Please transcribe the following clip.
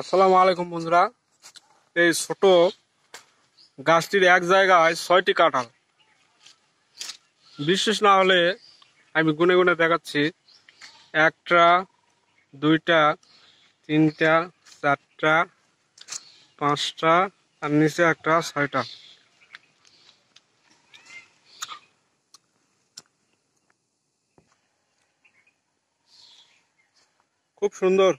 আসসালামু আলাইকুম বন্ধুরা। এই ছোট গাছটির এক জায়গায় ছয়টি কাঁঠাল। বিশেষ না হলে আমি গুনে গুনে দেখাচ্ছি। একটা, দুইটা, তিনটা, চারটা, পাঁচটা, আর নিচে একটা ছয়টা। খুব সুন্দর।